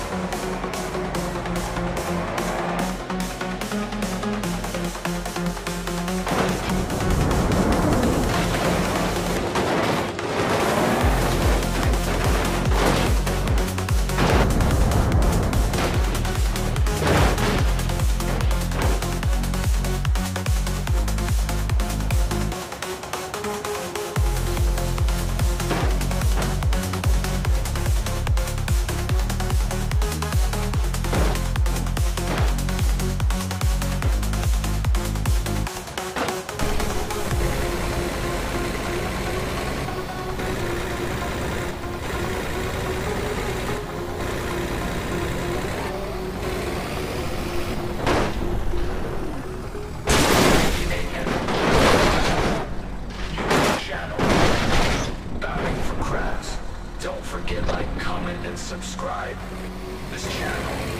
Awesome. forget like, comment, and subscribe. This channel.